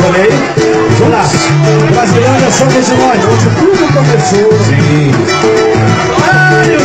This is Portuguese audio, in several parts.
Falei? Vamos lá. Brasileiro é só de nós, onde tudo começou. Sim. Ai, o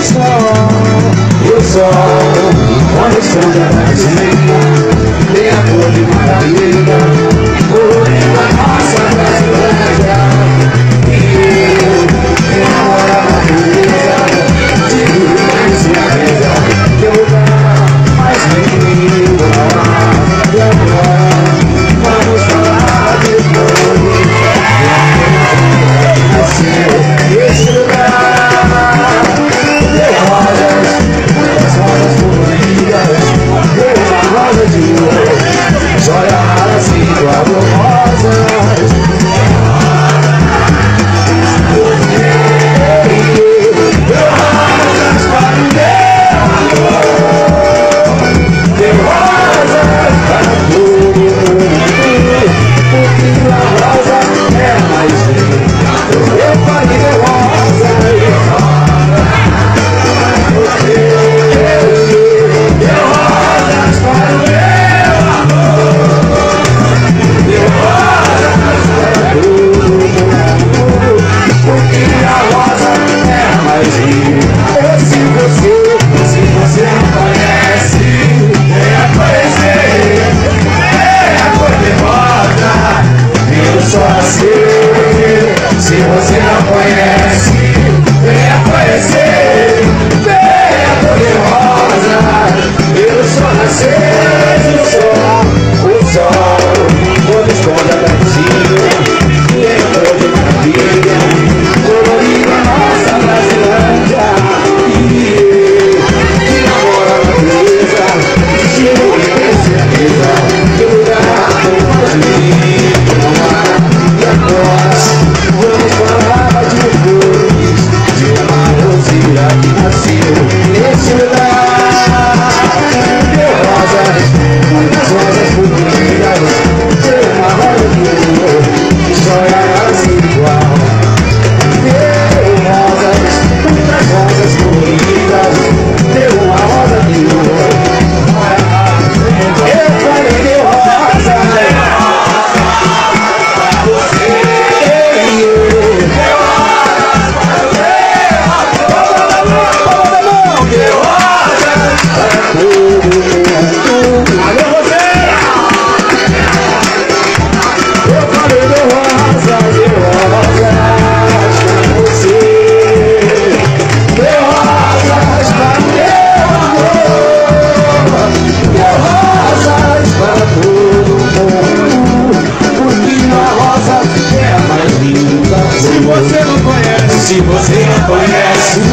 se você não conhece.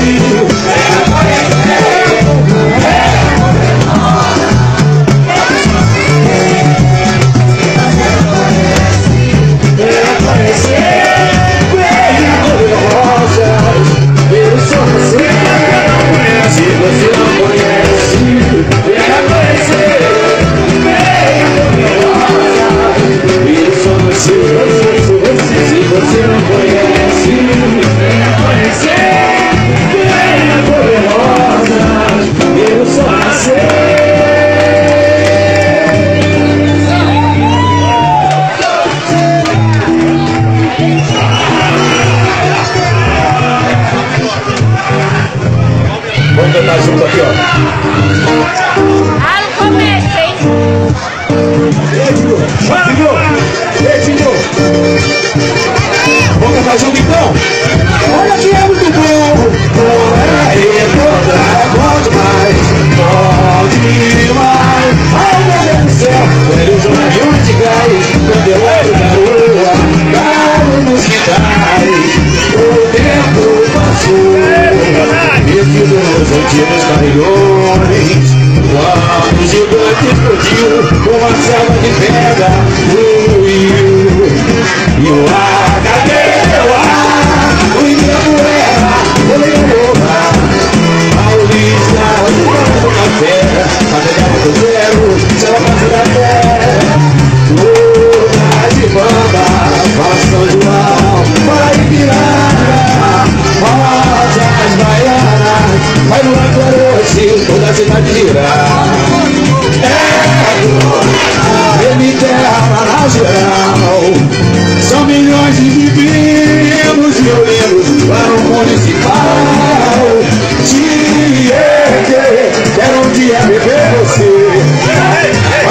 perdido nos antigos carrilhões. Quando o gigante explodiu, com uma selva de pedra fluiu. E o HD se admirar. É, ele terra é na geral. São milhões de divinos violinos para o municipal. Tietê, quero um dia beber você.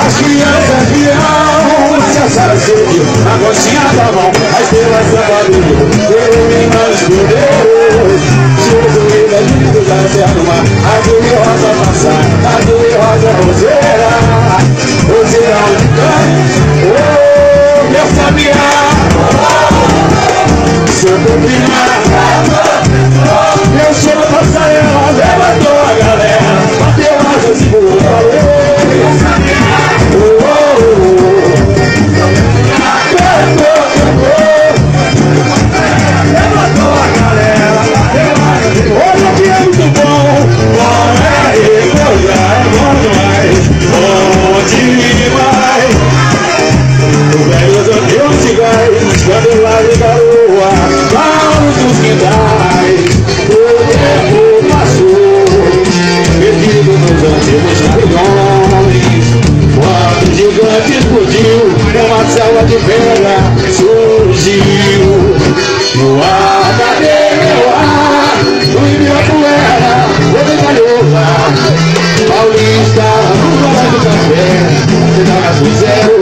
As crianças de se se assassinem. A gostinha da mão, a estrela sabarilha. Iluminas do Deus. Jesus, ele é lindo da terra, uma azul rosa rosa roseira surgiu é uma célula de vela, surgiu no ar da Deua, no Ibirapuera, Gomes Galhofa, tá Paulista, no Vale do Café, Cidade do Zero.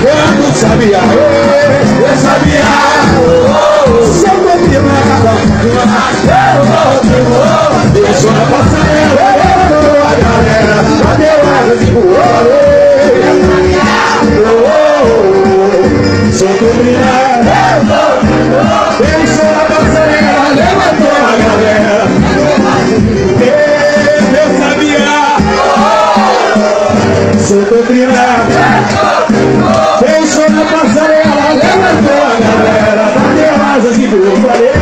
Cantando sabiá Valeu!